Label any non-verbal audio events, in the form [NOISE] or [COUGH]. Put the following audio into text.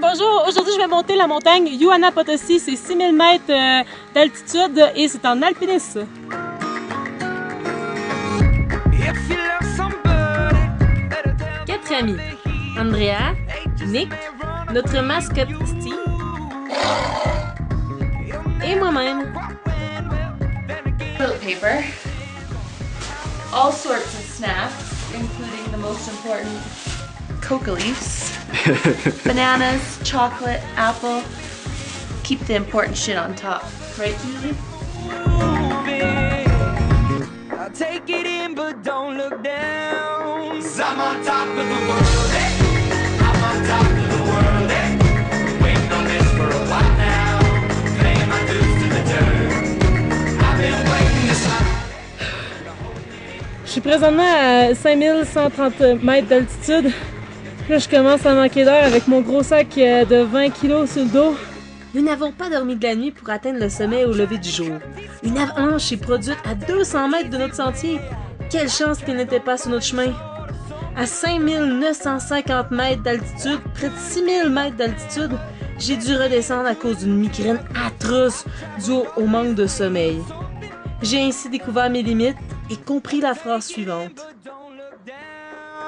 bonjour. Aujourd'hui, je vais monter la montagne Yuana Potosi. C'est 6000 mètres euh, d'altitude et c'est en alpinisme. Quatre amis. Andrea, Nick, notre mascotte Steve et moi-même. Toilet paper. All sorts of snacks, including the most important coca leaves. [LAUGHS] Bananas, chocolate, apple. Keep the important shit on top. Right, Julie? I'll take it in, but don't look down. i I'm on top of the world. Hey. I'm on top of the world. Hey. Waiting on this for a while now. Paying my dues to the dirt. I've been waiting this Je suis présentement à 5130 mètres d'altitude. Je commence à manquer d'air avec mon gros sac euh, de 20 kilos sur le dos. Nous n'avons pas dormi de la nuit pour atteindre le sommet au lever du jour. Une avalanche est produite à 200 mètres de notre sentier. Quelle chance qu'il n'était pas sur notre chemin. À 5950 mètres d'altitude, près de 6000 mètres d'altitude, j'ai dû redescendre à cause d'une migraine atroce due au manque de sommeil. J'ai ainsi découvert mes limites et compris la phrase suivante.